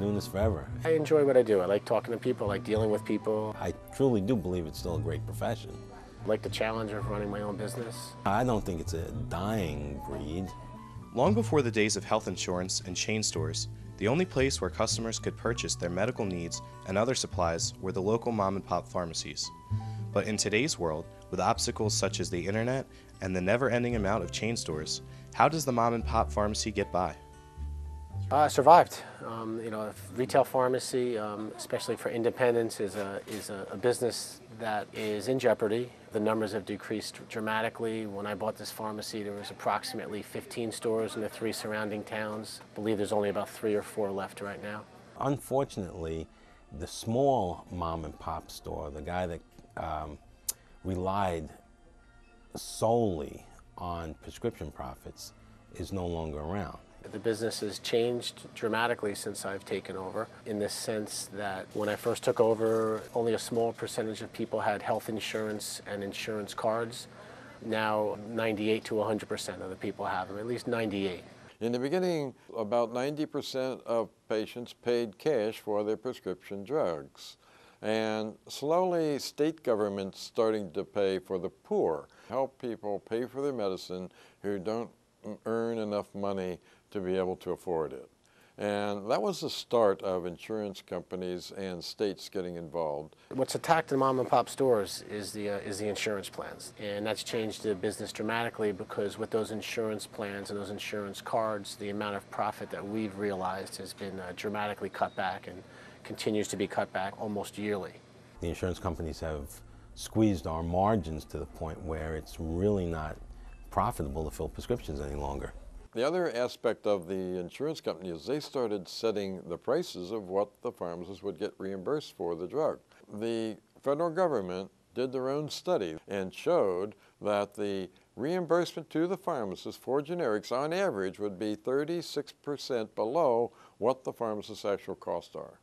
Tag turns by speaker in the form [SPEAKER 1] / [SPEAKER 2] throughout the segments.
[SPEAKER 1] been doing this forever.
[SPEAKER 2] I enjoy what I do. I like talking to people, I like dealing with people.
[SPEAKER 1] I truly do believe it's still a great profession.
[SPEAKER 2] I like the challenge of running my own business.
[SPEAKER 1] I don't think it's a dying breed.
[SPEAKER 3] Long before the days of health insurance and chain stores, the only place where customers could purchase their medical needs and other supplies were the local mom and pop pharmacies. But in today's world, with obstacles such as the internet and the never ending amount of chain stores, how does the mom and pop pharmacy get by?
[SPEAKER 2] Uh, survived. Um, you know, retail pharmacy, um, especially for independents, is a is a, a, business that is in jeopardy. The numbers have decreased dramatically. When I bought this pharmacy, there was approximately 15 stores in the three surrounding towns. I believe there's only about three or four left right now.
[SPEAKER 1] Unfortunately, the small mom and pop store, the guy that um, relied solely on prescription profits, is no longer around.
[SPEAKER 2] The business has changed dramatically since I've taken over in the sense that when I first took over, only a small percentage of people had health insurance and insurance cards. Now 98 to 100% of the people have them, at least 98.
[SPEAKER 4] In the beginning, about 90% of patients paid cash for their prescription drugs. And slowly, state governments starting to pay for the poor, help people pay for their medicine who don't earn enough money to be able to afford it. And that was the start of insurance companies and states getting involved.
[SPEAKER 2] What's attacked the mom and pop stores is the, uh, is the insurance plans. And that's changed the business dramatically because with those insurance plans and those insurance cards, the amount of profit that we've realized has been uh, dramatically cut back and continues to be cut back almost yearly.
[SPEAKER 1] The insurance companies have squeezed our margins to the point where it's really not profitable to fill prescriptions any longer.
[SPEAKER 4] The other aspect of the insurance company is they started setting the prices of what the pharmacists would get reimbursed for the drug. The federal government did their own study and showed that the reimbursement to the pharmacist for generics on average would be 36% below what the pharmacist's actual costs are.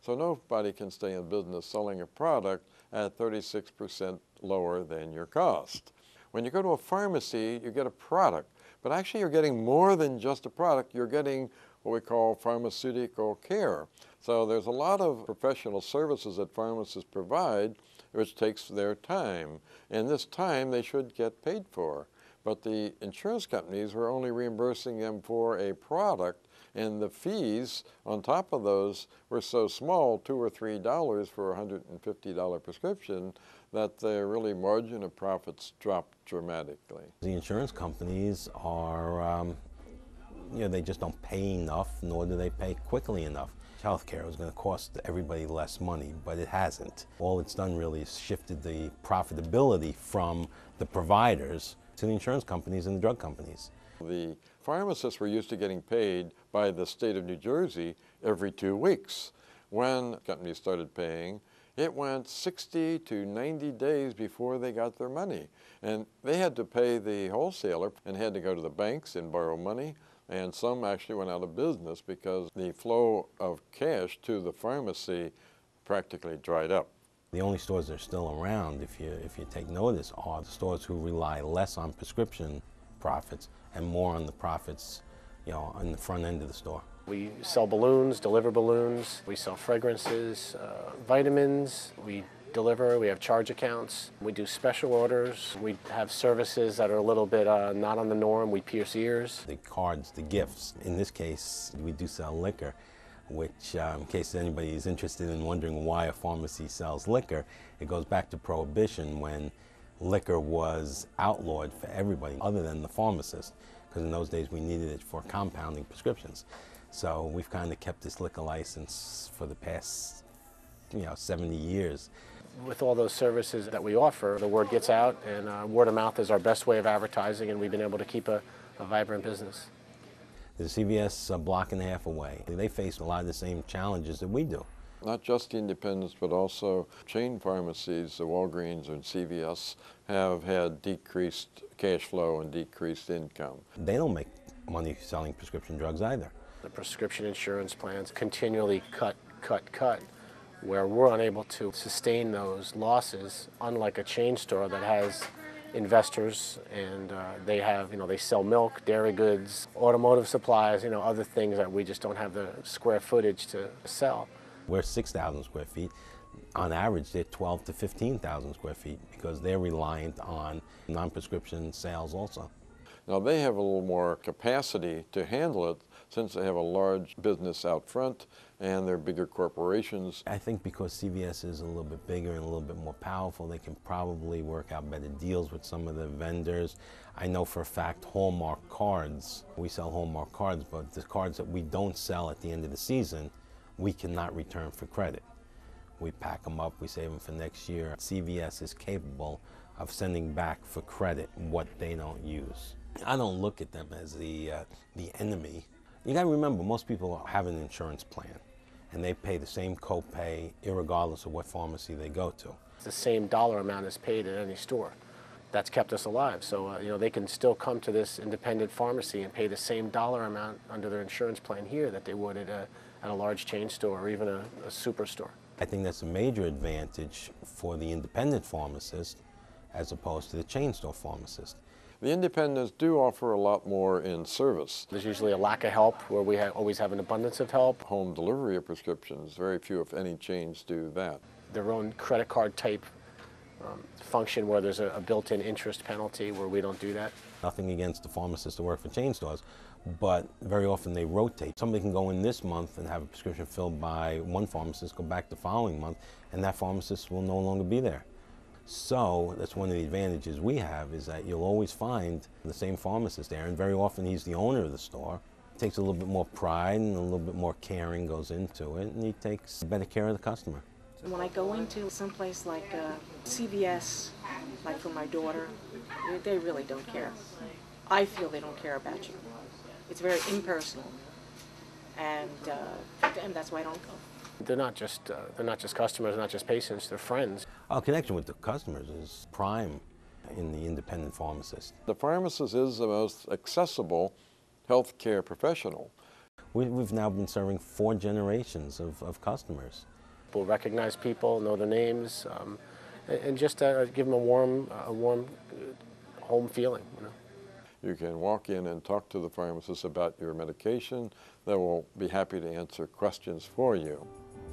[SPEAKER 4] So nobody can stay in business selling a product at 36% lower than your cost. When you go to a pharmacy, you get a product. But actually, you're getting more than just a product. You're getting what we call pharmaceutical care. So there's a lot of professional services that pharmacists provide, which takes their time. And this time they should get paid for. But the insurance companies were only reimbursing them for a product, and the fees on top of those were so small, two or three dollars for a $150 prescription, that the really margin of profits dropped dramatically.
[SPEAKER 1] The insurance companies are, um, you know, they just don't pay enough, nor do they pay quickly enough. Healthcare is going to cost everybody less money, but it hasn't. All it's done really is shifted the profitability from the providers to the insurance companies and the drug companies.
[SPEAKER 4] The pharmacists were used to getting paid by the state of New Jersey every two weeks. When companies started paying, it went 60 to 90 days before they got their money. And they had to pay the wholesaler and had to go to the banks and borrow money. And some actually went out of business because the flow of cash to the pharmacy practically dried up.
[SPEAKER 1] The only stores that are still around, if you, if you take notice, are the stores who rely less on prescription profits and more on the profits you know, on the front end of the store.
[SPEAKER 2] We sell balloons, deliver balloons, we sell fragrances, uh, vitamins, we deliver, we have charge accounts, we do special orders, we have services that are a little bit uh, not on the norm, we pierce ears.
[SPEAKER 1] The cards, the gifts, in this case we do sell liquor, which uh, in case anybody is interested in wondering why a pharmacy sells liquor, it goes back to prohibition when liquor was outlawed for everybody other than the pharmacist because in those days we needed it for compounding prescriptions. So we've kind of kept this liquor license for the past, you know, 70 years.
[SPEAKER 2] With all those services that we offer, the word gets out, and uh, word of mouth is our best way of advertising, and we've been able to keep a, a vibrant business.
[SPEAKER 1] The CVS a block and a half away. They face a lot of the same challenges that we do.
[SPEAKER 4] Not just the independents, but also chain pharmacies, the Walgreens and CVS, have had decreased cash flow and decreased income.
[SPEAKER 1] They don't make money selling prescription drugs either.
[SPEAKER 2] The prescription insurance plans continually cut, cut, cut, where we're unable to sustain those losses, unlike a chain store that has investors, and uh, they have, you know, they sell milk, dairy goods, automotive supplies, you know, other things that we just don't have the square footage to sell.
[SPEAKER 1] We're 6,000 square feet. On average, they're 12 to 15,000 square feet because they're reliant on non-prescription sales also.
[SPEAKER 4] Now they have a little more capacity to handle it since they have a large business out front and they're bigger corporations.
[SPEAKER 1] I think because CVS is a little bit bigger and a little bit more powerful, they can probably work out better deals with some of the vendors. I know for a fact Hallmark cards, we sell Hallmark cards, but the cards that we don't sell at the end of the season, we cannot return for credit. We pack them up, we save them for next year. CVS is capable of sending back for credit what they don't use. I don't look at them as the, uh, the enemy. You gotta remember, most people have an insurance plan and they pay the same copay regardless of what pharmacy they go to.
[SPEAKER 2] The same dollar amount is paid at any store. That's kept us alive. So, uh, you know, they can still come to this independent pharmacy and pay the same dollar amount under their insurance plan here that they would at a, at a large chain store or even a, a superstore.
[SPEAKER 1] I think that's a major advantage for the independent pharmacist as opposed to the chain store pharmacist.
[SPEAKER 4] The independents do offer a lot more in service.
[SPEAKER 2] There's usually a lack of help where we ha always have an abundance of help.
[SPEAKER 4] Home delivery of prescriptions, very few, if any, chains do that.
[SPEAKER 2] Their own credit card type um, function where there's a, a built-in interest penalty where we don't do that.
[SPEAKER 1] Nothing against the pharmacists that work for chain stores, but very often they rotate. Somebody can go in this month and have a prescription filled by one pharmacist, go back the following month, and that pharmacist will no longer be there. So that's one of the advantages we have is that you'll always find the same pharmacist there, and very often he's the owner of the store. Takes a little bit more pride and a little bit more caring goes into it, and he takes better care of the customer.
[SPEAKER 5] When I go into someplace like uh, CVS, like for my daughter, they really don't care. I feel they don't care about you. It's very impersonal, and, uh, and that's why I don't go.
[SPEAKER 2] They're not just uh, they're not just customers, not just patients. They're friends.
[SPEAKER 1] Our connection with the customers is prime in the independent pharmacist.
[SPEAKER 4] The pharmacist is the most accessible healthcare professional.
[SPEAKER 1] We, have now been serving four generations of, of customers.
[SPEAKER 2] We'll recognize people, know their names, um, and, and, just uh, give them a warm, a warm uh, home feeling. You know.
[SPEAKER 4] You can walk in and talk to the pharmacist about your medication. They will be happy to answer questions for you.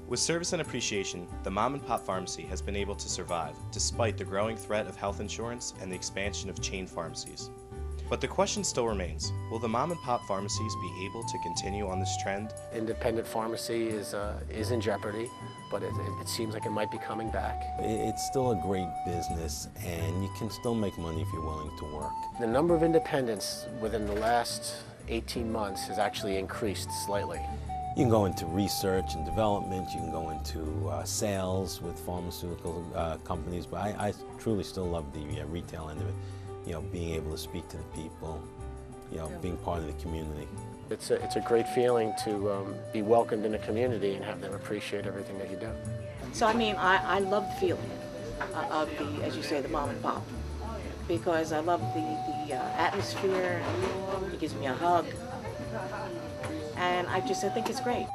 [SPEAKER 3] With service and appreciation, the mom and pop pharmacy has been able to survive despite the growing threat of health insurance and the expansion of chain pharmacies. But the question still remains, will the mom and pop pharmacies be able to continue on this trend?
[SPEAKER 2] Independent pharmacy is, uh, is in jeopardy, but it, it, seems like it might be coming back.
[SPEAKER 1] It's still a great business and you can still make money if you're willing to work.
[SPEAKER 2] The number of independents within the last 18 months has actually increased slightly.
[SPEAKER 1] You can go into research and development, you can go into uh, sales with pharmaceutical uh, companies, but I, I, truly still love the uh, retail end of it. You know, being able to speak to the people, you know, being part of the community.
[SPEAKER 2] It's a, it's a great feeling to um, be welcomed in a community and have them appreciate everything that you do.
[SPEAKER 5] So, I mean, I, I love the feeling uh, of the, as you say, the mom and pop, because I love the, the uh, atmosphere, it gives me a hug, and I just I think it's great.